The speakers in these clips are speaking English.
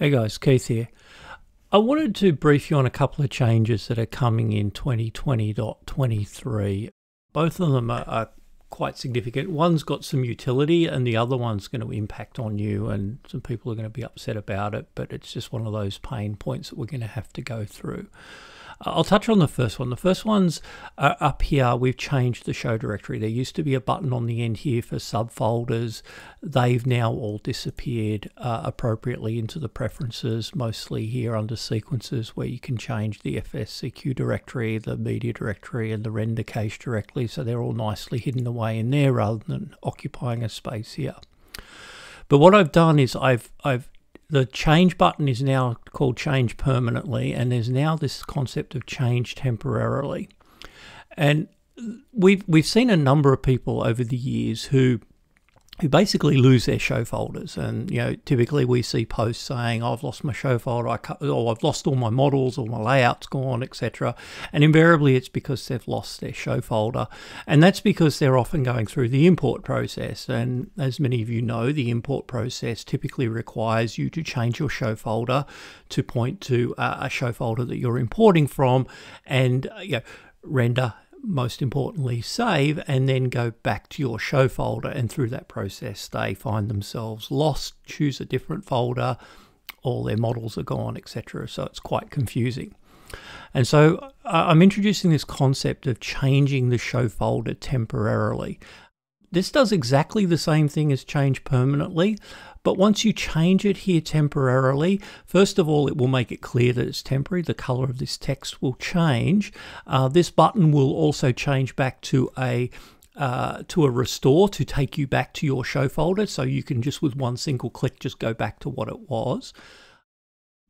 Hey guys, Keith here. I wanted to brief you on a couple of changes that are coming in 2020.23. Both of them are, are, quite significant. One's got some utility and the other one's going to impact on you and some people are going to be upset about it, but it's just one of those pain points that we're going to have to go through. I'll touch on the first one. The first one's uh, up here. We've changed the show directory. There used to be a button on the end here for subfolders. They've now all disappeared uh, appropriately into the preferences, mostly here under sequences where you can change the FSEQ directory, the media directory, and the render cache directly. So they're all nicely hidden away in there rather than occupying a space here. But what I've done is I've I've the change button is now called change permanently and there's now this concept of change temporarily. And we've we've seen a number of people over the years who who basically lose their show folders. And, you know, typically we see posts saying, oh, I've lost my show folder, I cut, or I've lost all my models, all my layout's gone, etc. And invariably it's because they've lost their show folder. And that's because they're often going through the import process. And as many of you know, the import process typically requires you to change your show folder to point to a show folder that you're importing from and, uh, you know, render most importantly save and then go back to your show folder and through that process they find themselves lost choose a different folder all their models are gone etc so it's quite confusing. And so uh, I'm introducing this concept of changing the show folder temporarily this does exactly the same thing as change permanently, but once you change it here temporarily, first of all, it will make it clear that it's temporary. The color of this text will change. Uh, this button will also change back to a uh, to a restore to take you back to your show folder. So you can just with one single click just go back to what it was.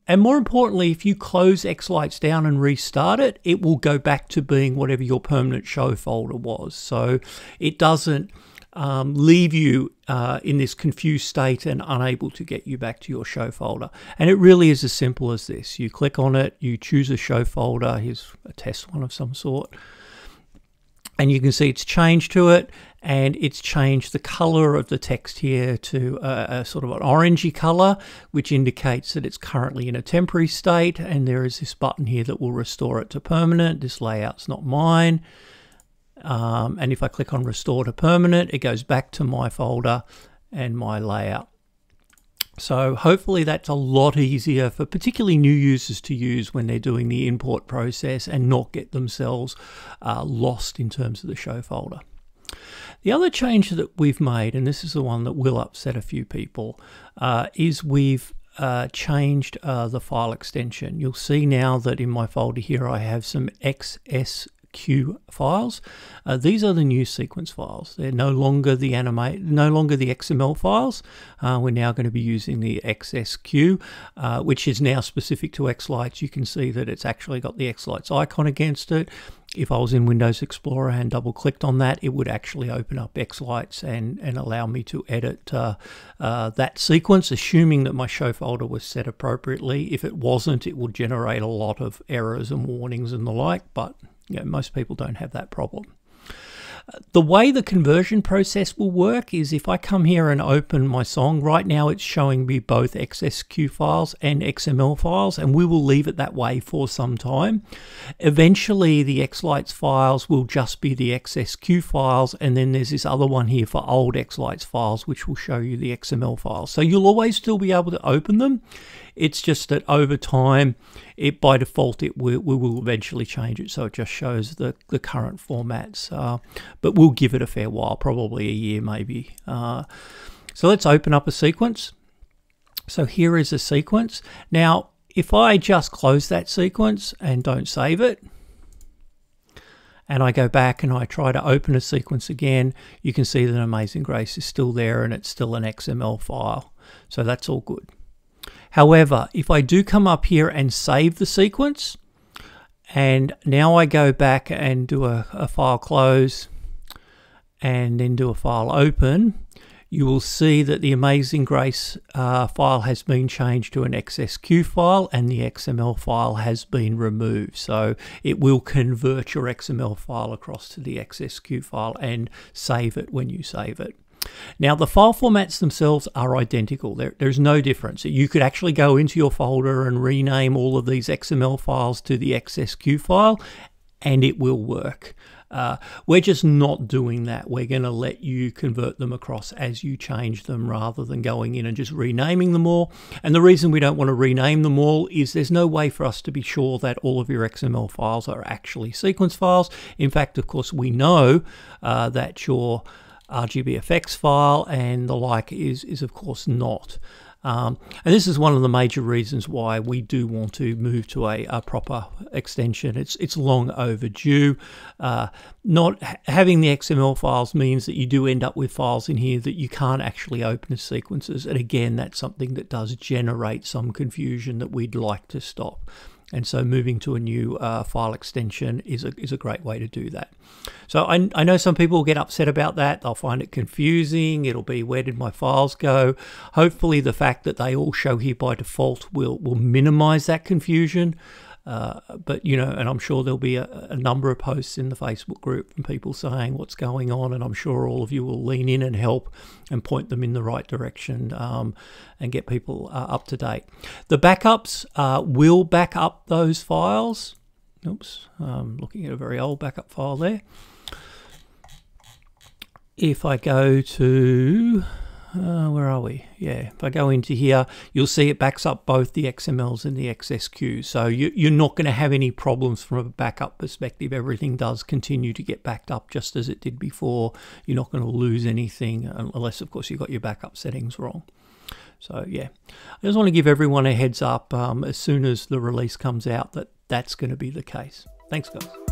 And more importantly, if you close Xlights down and restart it, it will go back to being whatever your permanent show folder was. So it doesn't um, leave you uh, in this confused state and unable to get you back to your show folder. And it really is as simple as this. You click on it, you choose a show folder, here's a test one of some sort, and you can see it's changed to it and it's changed the color of the text here to a, a, sort of an orangey color which indicates that it's currently in a temporary state and there is this button here that will restore it to permanent this layout's not mine um, and if I click on restore to permanent, it goes back to my folder and my layout. So hopefully that's a lot easier for particularly new users to use when they're doing the import process and not get themselves uh, lost in terms of the show folder. The other change that we've made, and this is the one that will upset a few people, uh, is we've uh, changed uh, the file extension. You'll see now that in my folder here I have some XS Q files. Uh, these are the new sequence files. They're no longer the animate, no longer the XML files. Uh, we're now going to be using the XSQ, uh, which is now specific to Xlights. You can see that it's actually got the Xlights icon against it. If I was in Windows Explorer and double clicked on that, it would actually open up Xlights and, and allow me to edit uh, uh, that sequence, assuming that my show folder was set appropriately. If it wasn't, it would generate a lot of errors and warnings and the like, but you know, most people don't have that problem. The way the conversion process will work is if I come here and open my song, right now it's showing me both XSQ files and XML files, and we will leave it that way for some time. Eventually, the Xlights files will just be the XSQ files, and then there's this other one here for old Xlights files, which will show you the XML files. So you'll always still be able to open them. It's just that over time, it by default, it we will eventually change it so it just shows the, the current formats. Uh, but we'll give it a fair while, probably a year maybe. Uh, so let's open up a sequence. So here is a sequence. Now, if I just close that sequence and don't save it, and I go back and I try to open a sequence again, you can see that Amazing Grace is still there and it's still an XML file. So that's all good. However, if I do come up here and save the sequence, and now I go back and do a, a file close and then do a file open, you will see that the Amazing Grace uh, file has been changed to an XSQ file and the XML file has been removed. So it will convert your XML file across to the XSQ file and save it when you save it. Now the file formats themselves are identical. There, there's no difference. You could actually go into your folder and rename all of these XML files to the XSQ file and it will work. Uh, we're just not doing that. We're going to let you convert them across as you change them rather than going in and just renaming them all. And the reason we don't want to rename them all is there's no way for us to be sure that all of your XML files are actually sequence files. In fact, of course, we know uh, that your RGBFX file and the like is, is of course not. Um, and this is one of the major reasons why we do want to move to a, a proper extension. It's it's long overdue. Uh, not having the XML files means that you do end up with files in here that you can't actually open as sequences. And again, that's something that does generate some confusion that we'd like to stop. And so moving to a new uh, file extension is a, is a great way to do that. So I, I know some people get upset about that. They'll find it confusing. It'll be where did my files go? Hopefully the fact that they all show here by default will, will minimize that confusion. Uh, but you know, and I'm sure there'll be a, a, number of posts in the Facebook group from people saying what's going on, and I'm sure all of you will lean in and help and point them in the right direction um, and get people uh, up to date. The backups uh, will back up those files. Oops, I'm looking at a very old backup file there. If I go to uh, where are we? Yeah, if I go into here, you'll see it backs up both the XMLs and the XSQs. So you, you're not going to have any problems from a backup perspective. Everything does continue to get backed up just as it did before. You're not going to lose anything unless, of course, you got your backup settings wrong. So yeah, I just want to give everyone a heads up um, as soon as the release comes out that that's going to be the case. Thanks, guys.